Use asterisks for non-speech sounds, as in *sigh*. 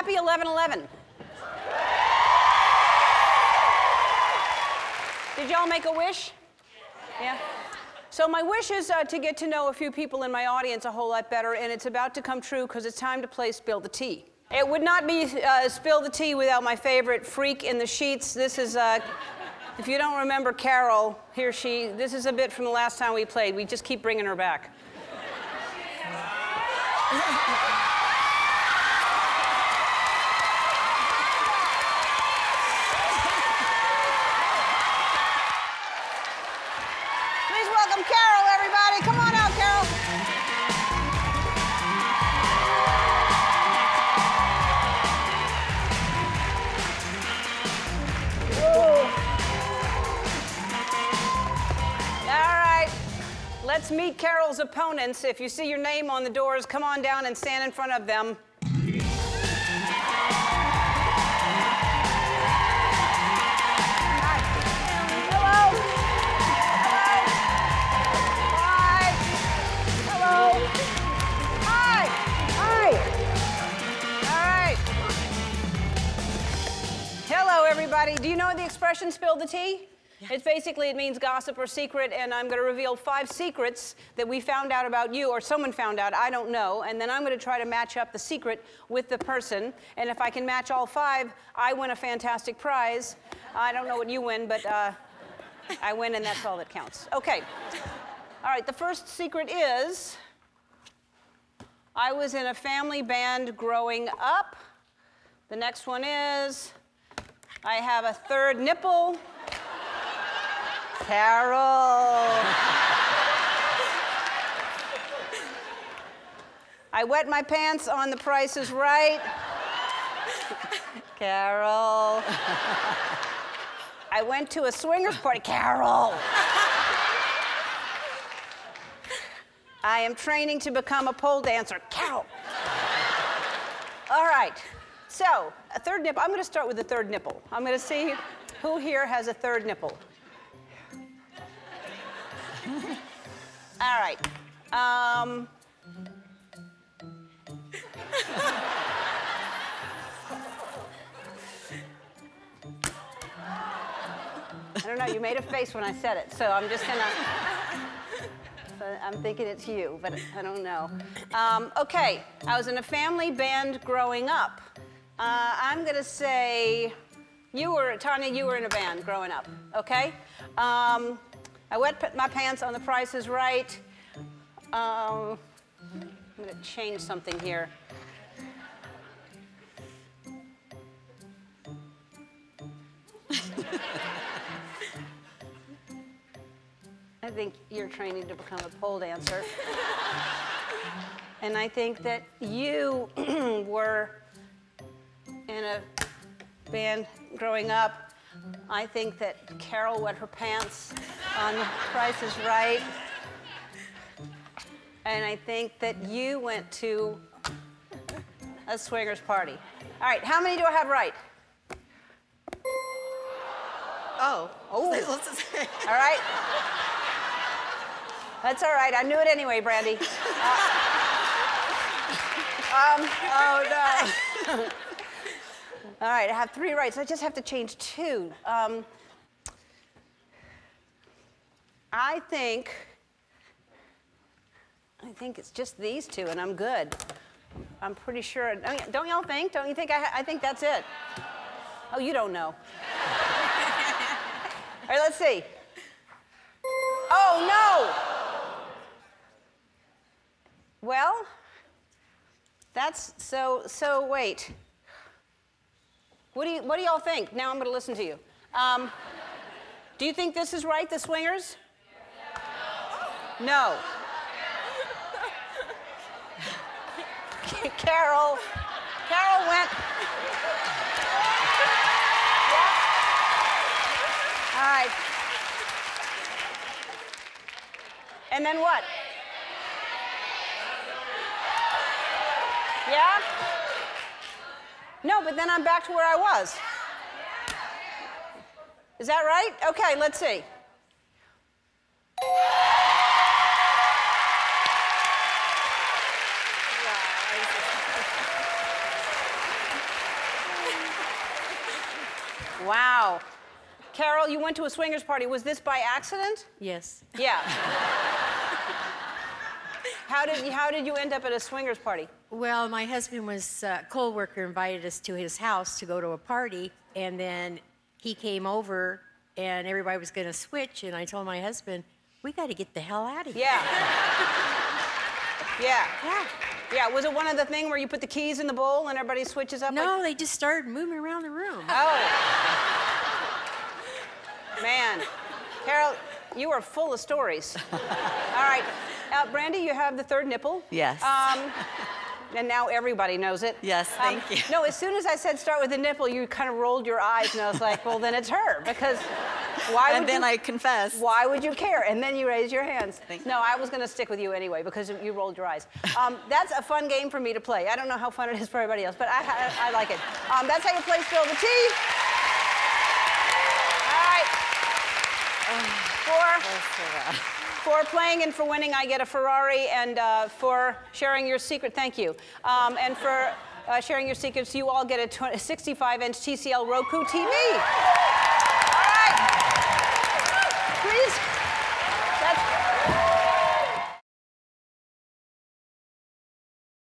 happy 11 11? Did y'all make a wish? Yeah. So my wish is uh, to get to know a few people in my audience a whole lot better, and it's about to come true because it's time to play Spill the Tea. It would not be uh, Spill the Tea without my favorite freak in the sheets. This is, uh, if you don't remember Carol, here she, this is a bit from the last time we played. We just keep bringing her back. Welcome Carol, everybody. Come on out, Carol. All right. Let's meet Carol's opponents. If you see your name on the doors, come on down and stand in front of them. Everybody. Do you know the expression spill the tea? It's basically, it means gossip or secret, and I'm going to reveal five secrets that we found out about you, or someone found out, I don't know, and then I'm going to try to match up the secret with the person, and if I can match all five, I win a fantastic prize. I don't know what you win, but uh, I win, and that's all that counts. Okay. All right, the first secret is I was in a family band growing up. The next one is I have a third nipple. Carol. I wet my pants on The Price is Right. Carol. I went to a swingers party. Carol. I am training to become a pole dancer. Carol. All right. So, a third nipple. I'm going to start with the third nipple. I'm going to see who here has a third nipple. *laughs* All right. Um, I don't know. You made a face when I said it, so I'm just gonna. I'm thinking it's you, but I don't know. Um, okay. I was in a family band growing up. Uh, I'm gonna say you were Tanya. You were in a band growing up. Okay. Um, I wet my pants on The Price is Right. Um, I'm to change something here. *laughs* I think you're training to become a pole dancer. *laughs* and I think that you *clears throat* band growing up. I think that Carol wet her pants on Price is Right. And I think that you went to a swingers party. All right, how many do I have right? Oh. Oh. *laughs* Let's just say. All right? That's all right. I knew it anyway, Brandy. Uh, um, Oh, no. *laughs* all right, I have three rights. I just have to change two. Um, I think, I think it's just these two, and I'm good. I'm pretty sure. Don't Don't y'all think? Don't you think? I, I think that's it. Oh, you don't know. *laughs* All right, let's see. Oh no! Well, that's so. So wait. What do you What do y'all think? Now I'm going to listen to you. Um, do you think this is right, the swingers? No. *laughs* Carol. Carol went. All right. And then what? Yeah? No, but then I'm back to where I was. Is that right? Okay, let's see. Wow. Carol, you went to a swingers party. Was this by accident? Yes. Yeah. *laughs* how did you, how did you end up at a swingers party? Well, my husband was uh, co-worker invited us to his house to go to a party, and then he came over, and everybody was going to switch, and I told my husband, "We got to get the hell out of here." Yeah. *laughs* yeah. Yeah. Yeah. Was it one of the thing where you put the keys in the bowl and everybody switches up? like- No, they just started moving around the room. Oh. Man. Carol, you are full of stories. *laughs* All right. Uh, Brandy, you have the third nipple. Yes. Um, and now everybody knows it. Yes, Um, thank you. No, as soon as I said start with the nipple, you kind of rolled your eyes, and I was like, well, then it's her, because why and would then you, I confessed. why would you care? And then you raise your hands. Thank no, I was going to stick with you anyway because you rolled your eyes. Um, that's a fun game for me to play. I don't know how fun it is for everybody else, but I, I, I like it. Um, that's how you play Spill the Tea. *laughs* for playing and for winning, I get a Ferrari, and uh, for sharing your secret, thank you. Um, and for uh, sharing your secrets, you all get a 65-inch TCL Roku TV. All right. Please.